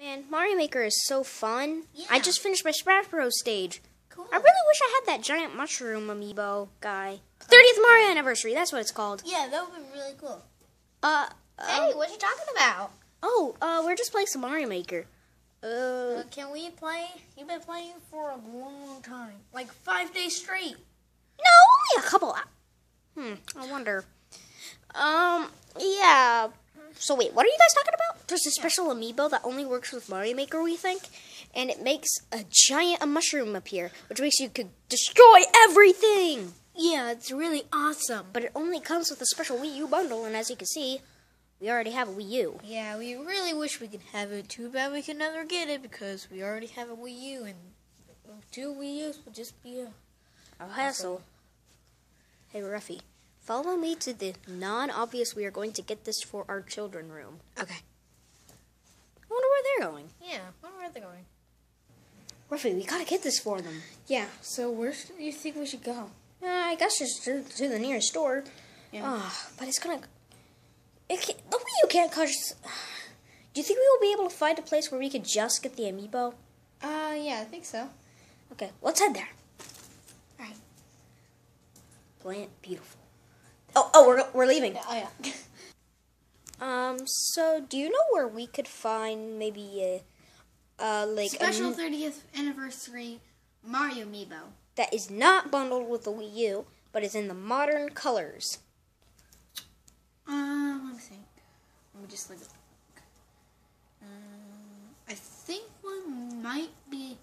Man, Mario Maker is so fun. I just finished my Smash Bros. stage. Cool. I really wish I had that giant mushroom amiibo guy. 30th Mario Anniversary, that's what it's called. Yeah, that would be really cool. Uh, Hey, um, what are you talking about? oh, uh, we're just playing some Mario Maker. Uh, Uh, can we play? You've been playing for a long time, like five days straight. no, only a couple. Hmm, I wonder. Um, yeah. So wait, what are you guys talking about? There's a special amiibo that only works with Mario Maker, we think, and it makes a giant a mushroom appear, which makes you could destroy everything. Yeah, it's really awesome. But it only comes with a special Wii U bundle, and as you can see, we already have a Wii U. Yeah, we really wish we could have it. Too bad we can never get it because we already have a Wii U, and two Wii U's would just be a. A hassle. Hey, Ruffy, follow me to the non-obvious we are going to get this for our children room. Okay. I wonder where they're going. Yeah, where are they going? Ruffy, we gotta get this for them. Yeah. So where do you think we should go? Uh, I guess just to, to the nearest store. Yeah. Ah, but it's gonna. It can, the Wii U can't cause. Do you think we will be able to find a place where we could just get the amiibo? Uh, yeah, I think so. Okay, let's head there. Alright. Plant beautiful. Oh, oh, we're we're leaving. Oh yeah. Um, so do you know where we could find maybe a, uh, like a Special 30th anniversary Mario Amiibo. that is not bundled with the Wii U, but is in the modern colors? Um, let me think. Let me just look. Um, I think one might be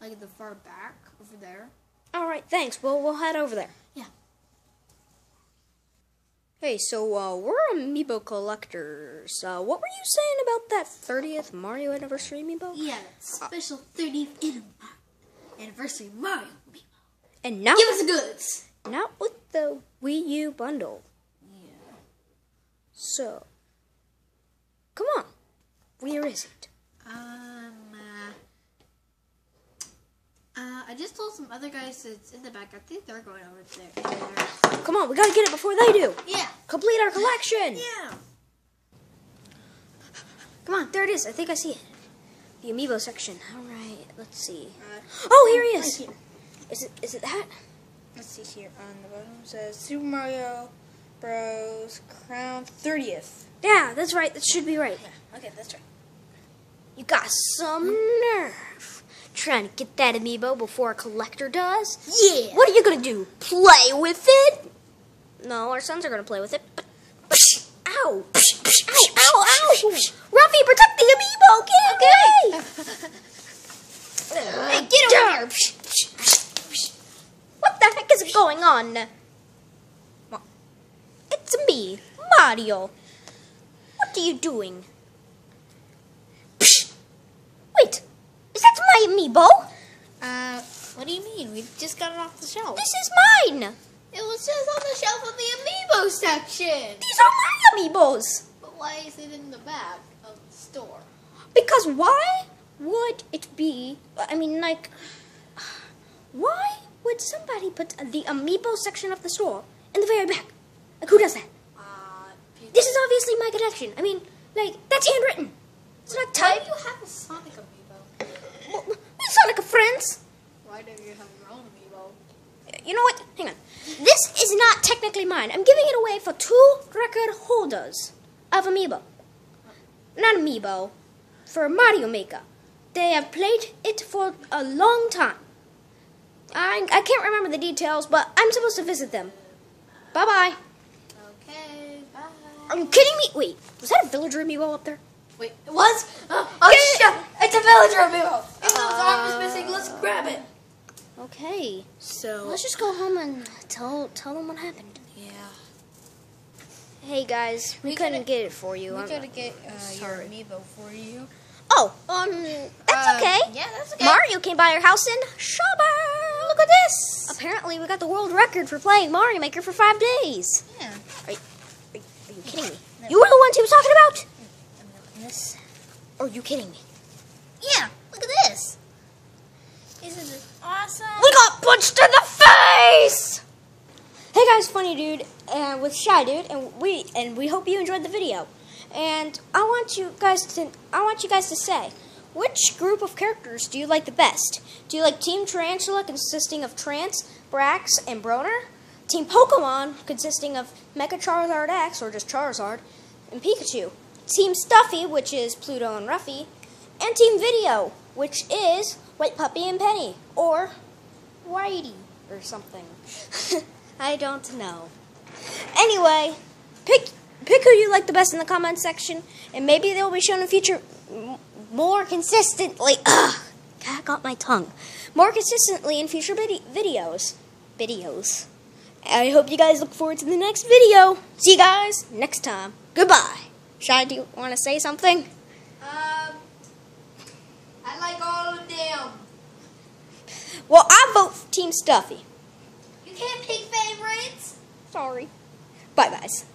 like the far back over there. All right, thanks. Well, we'll head over there. Hey, so uh, we're amiibo collectors. Uh, what were you saying about that 30th Mario anniversary amiibo? Yeah, special 30th anniversary Mario Amiibo. And not Give us the goods. not with the Wii U bundle. Yeah. So, come on. Where is it? Um. Uh, uh, I just told some other guys it's in the back. I think they're going over there. there. Come on, we gotta get it before they do. Yeah. Complete our collection. Yeah. Come on, there it is. I think I see it. The amiibo section. All right, let's see. Uh, Oh, here he right is. here. Is it? Is it that? Let's see here on the bottom it says Super Mario Bros. Crown 30th. Yeah, that's right. That should be right. Okay, that's right. You got some nerve trying to get that amiibo before a collector does. Yeah. What are you gonna do? Play with it? No, our sons are gonna play with it. But, ow! Ow! Ow! Ow! Ruffy, protect the amiibo! Get away! Hey, get over here. What the heck is going on? It's me, Mario. What are you doing? Wait, is that my amiibo? Uh, what do you mean? We just got it off the shelf. This is mine. It was just on the shelf of the amiibo section. These are my amiibos. But why is it in the back of the store? Because why would it be? I mean, like, why would somebody put the amiibo section of the store in the very back? Like, who does that? Uh, This is obviously my connection. I mean, like, that's handwritten. It's not why typed. do you have a Sonic amiibo? Well, We Sonic are friends. Why don't you have your own amiibo? You know what? Hang on. This is not technically mine. I'm giving it away for two record holders of Amiibo. Not Amiibo, for Mario Maker. They have played it for a long time. I, I can't remember the details, but I'm supposed to visit them. Bye bye. Okay, bye. Are you kidding me? Wait, was that a villager Amiibo up there? Wait, it was? Oh, oh shit! It's a villager amiibo! Its Uh, arm is missing, let's grab it. Okay. So, Let's just go home and tell tell them what happened. yeah. Hey guys, we, We couldn't gotta- get it for you. We I'm- gotta get uh, your amiibo for you. Oh, um, that's Uh, okay. Yeah, that's okay. Mario came by our house in Shabba. Look at this. Apparently, we got the world record for playing Mario Maker for five days. Yeah. Are, are, are you kidding me? You were the ones he was talking about? This. Are you kidding me? Yeah, look at this. Isn't it awesome? We got punched in the face. Hey guys, funny dude, and with shy dude, and we and we hope you enjoyed the video. And I want you guys to I want you guys to say, which group of characters do you like the best? Do you like Team Tarantula consisting of Trance, Brax, and Broner? Team Pokemon consisting of Mega Charizard X, or just Charizard, and Pikachu? Team Stuffy, which is Pluto and Ruffy? And Team Video, which is White Puppy and Penny, or Whitey, or something. I don't know. Anyway, pick pick who you like the best in the comment section, and maybe they'll be shown in future more consistently. Ugh, I got my tongue. More consistently in future vid- videos. Videos. I hope you guys look forward to the next video. See you guys next time. Goodbye. Shai, do you want to say something? Um, I like all of them. Well, I vote for Team Stuffy. You can't pick favorites. Sorry. Bye, guys.